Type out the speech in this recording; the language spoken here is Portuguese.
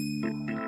Música